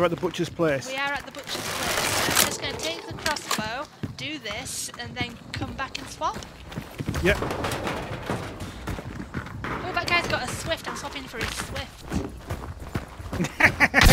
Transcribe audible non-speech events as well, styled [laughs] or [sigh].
We're at the butcher's place. We are at the butcher's place. I'm just going to take the crossbow, do this, and then come back and swap. Yep. Oh, that guy's got a swift. I'm swapping for his swift. [laughs]